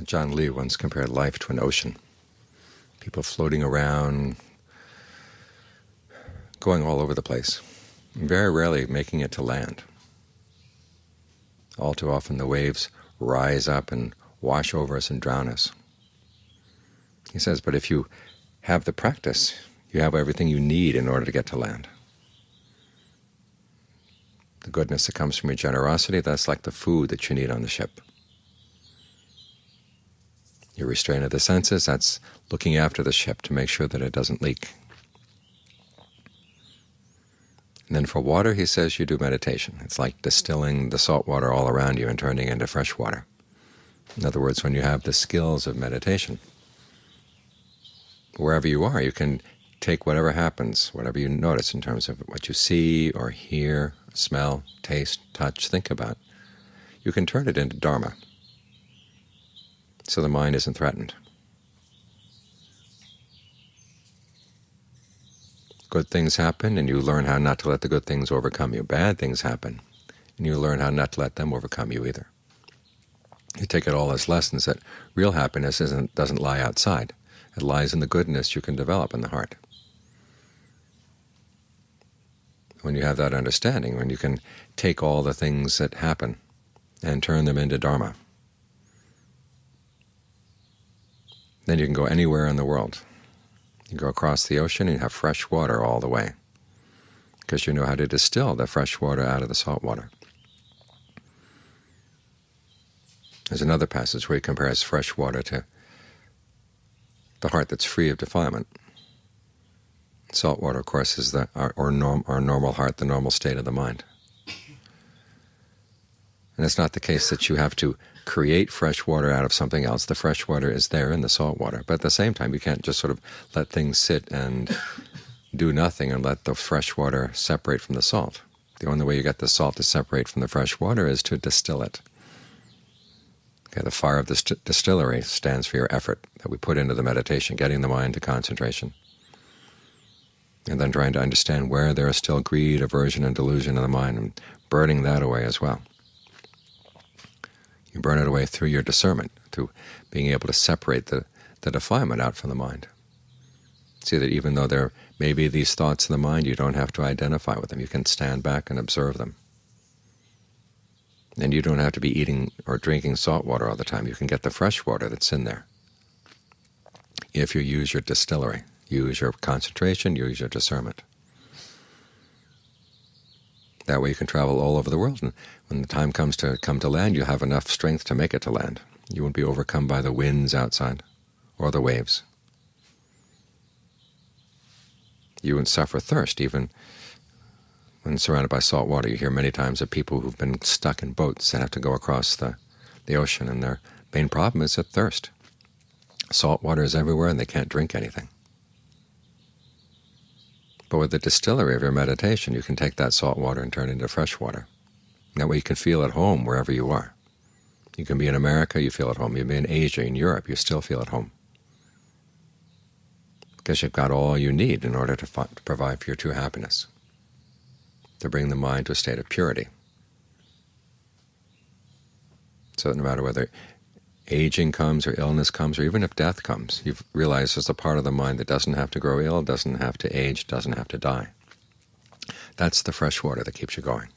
Ajaan Lee once compared life to an ocean. People floating around, going all over the place, very rarely making it to land. All too often the waves rise up and wash over us and drown us. He says, but if you have the practice, you have everything you need in order to get to land. The goodness that comes from your generosity, that's like the food that you need on the ship. Your restraint of the senses, that's looking after the ship to make sure that it doesn't leak. And then for water, he says you do meditation. It's like distilling the salt water all around you and turning it into fresh water. In other words, when you have the skills of meditation, wherever you are, you can take whatever happens, whatever you notice in terms of what you see or hear, smell, taste, touch, think about. You can turn it into Dharma, so the mind isn't threatened. Good things happen, and you learn how not to let the good things overcome you. Bad things happen, and you learn how not to let them overcome you either. You take it all as lessons that real happiness isn't, doesn't lie outside. It lies in the goodness you can develop in the heart. When you have that understanding, when you can take all the things that happen and turn them into Dharma, then you can go anywhere in the world. You go across the ocean and you have fresh water all the way, because you know how to distill the fresh water out of the salt water. There's another passage where he compares fresh water to the heart that's free of defilement. Salt water, of course, is the, our, our, norm, our normal heart, the normal state of the mind. And it's not the case that you have to create fresh water out of something else. The fresh water is there in the salt water. But at the same time, you can't just sort of let things sit and do nothing and let the fresh water separate from the salt. The only way you get the salt to separate from the fresh water is to distill it. Okay, the fire of the distillery stands for your effort that we put into the meditation, getting the mind to concentration, and then trying to understand where there is still greed, aversion, and delusion in the mind, and burning that away as well. You burn it away through your discernment, through being able to separate the, the defilement out from the mind. See that even though there may be these thoughts in the mind, you don't have to identify with them. You can stand back and observe them. And you don't have to be eating or drinking salt water all the time. You can get the fresh water that's in there. If you use your distillery, use your concentration, use your discernment. That way you can travel all over the world, and when the time comes to come to land, you have enough strength to make it to land. You won't be overcome by the winds outside or the waves. You won't suffer thirst even when surrounded by salt water. You hear many times of people who've been stuck in boats and have to go across the, the ocean, and their main problem is that thirst. Salt water is everywhere, and they can't drink anything. But with the distillery of your meditation, you can take that salt water and turn it into fresh water. That way you can feel at home wherever you are. You can be in America, you feel at home. You can be in Asia, in Europe, you still feel at home. Because you've got all you need in order to, to provide for your true happiness, to bring the mind to a state of purity. So no matter whether aging comes or illness comes or even if death comes, you've realized there's a part of the mind that doesn't have to grow ill, doesn't have to age, doesn't have to die. That's the fresh water that keeps you going.